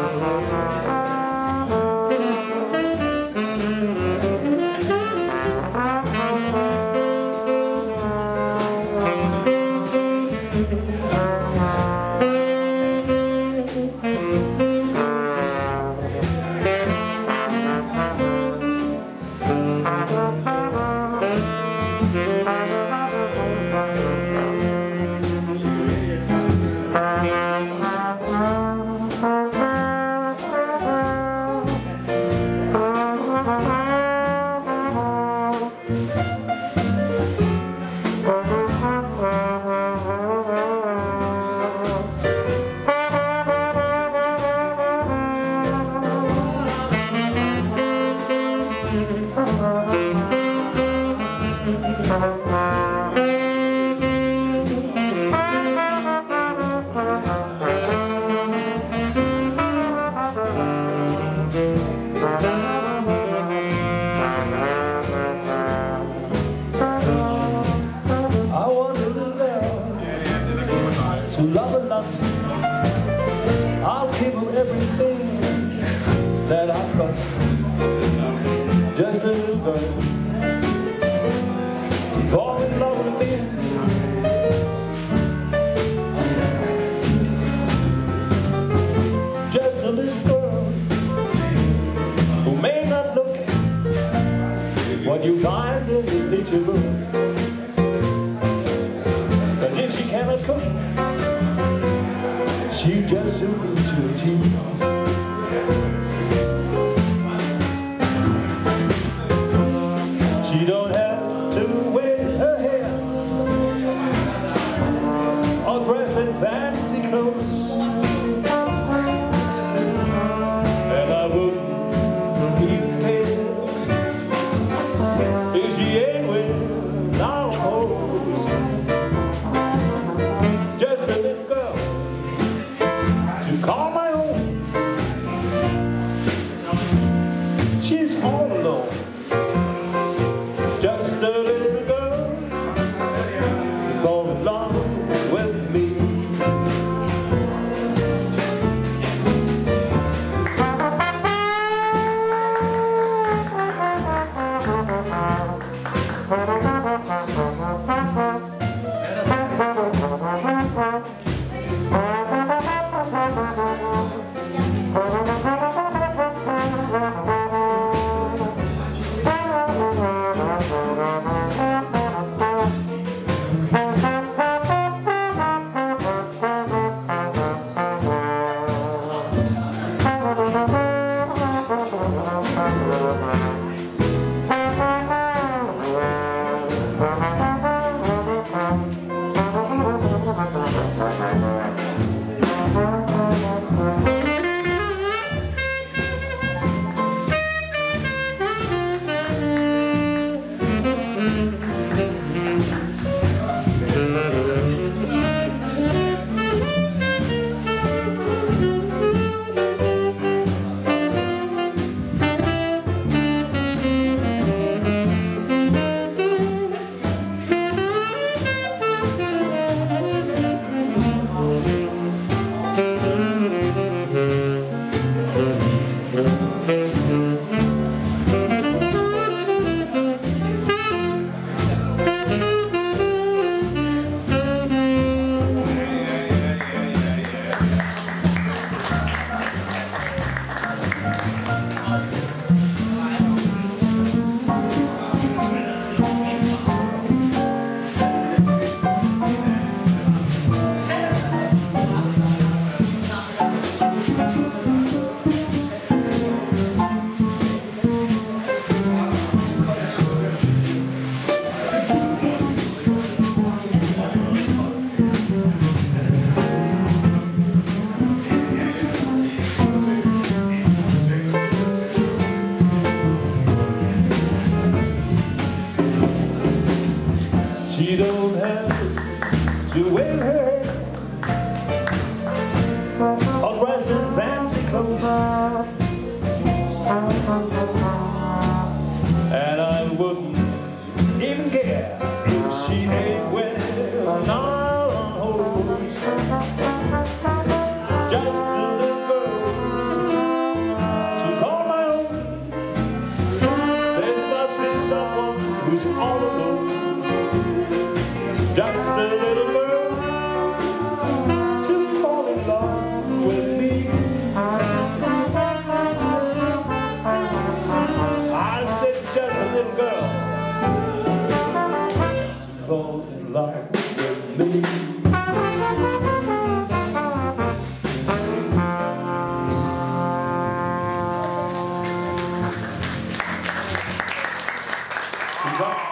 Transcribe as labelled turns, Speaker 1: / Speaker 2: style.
Speaker 1: Música He's all in love with me. Just a little girl who may not look what you find in the picture book. But if she cannot cook, she just suits your teeth. She's on. She don't have to wear her or dress in fancy clothes. John.